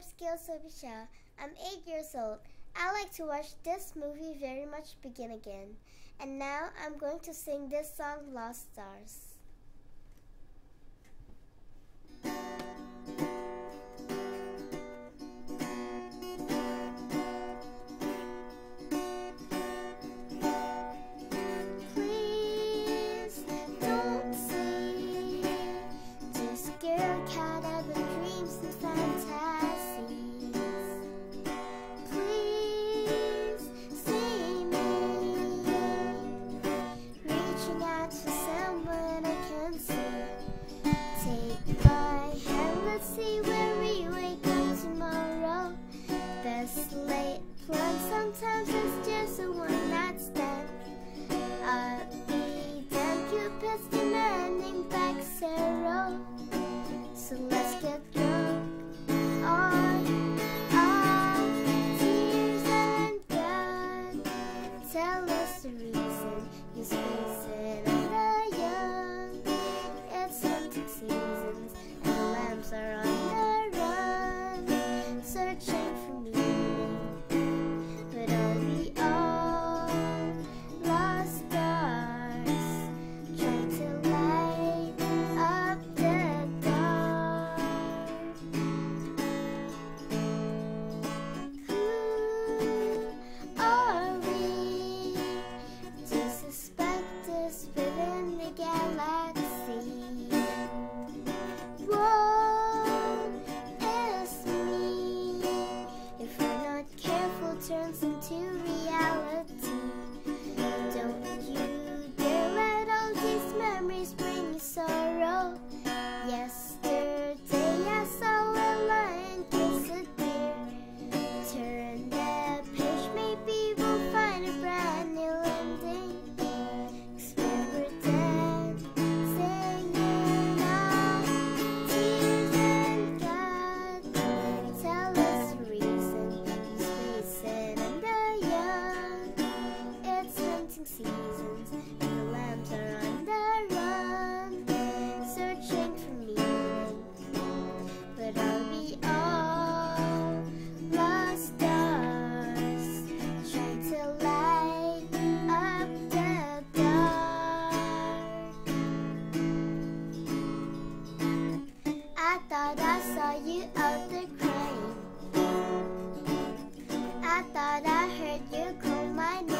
I'm Gail Sophicha. I'm 8 years old. I like to watch this movie very much begin again. And now I'm going to sing this song, Lost Stars. for me. I thought I heard you call my name.